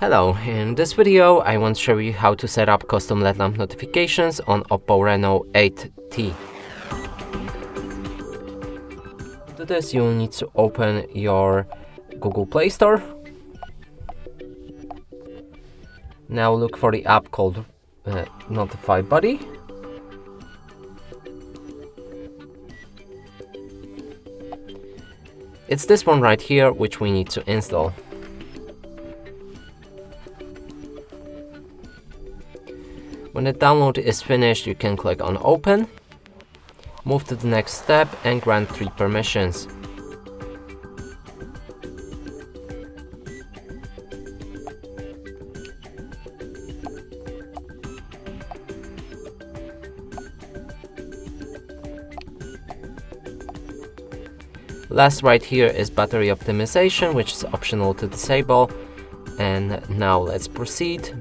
Hello, in this video I want to show you how to set up custom LED lamp notifications on Oppo Reno 8T. To do this you'll need to open your Google Play Store. Now look for the app called uh, Notify Buddy. It's this one right here which we need to install. When the download is finished, you can click on open, move to the next step and grant three permissions. Last right here is battery optimization, which is optional to disable. And now let's proceed.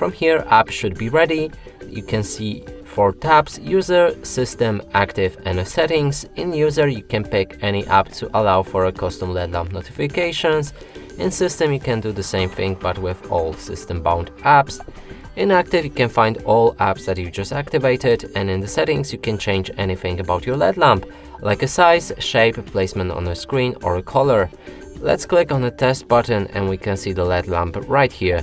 From here, app should be ready. You can see four tabs, user, system, active and settings. In user, you can pick any app to allow for a custom LED lamp notifications. In system, you can do the same thing, but with all system-bound apps. In active, you can find all apps that you just activated, and in the settings, you can change anything about your LED lamp, like a size, shape, placement on the screen, or a color. Let's click on the test button and we can see the LED lamp right here.